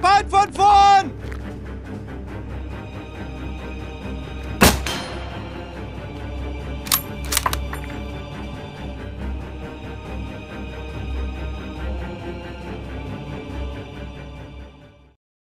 Bald von vorn!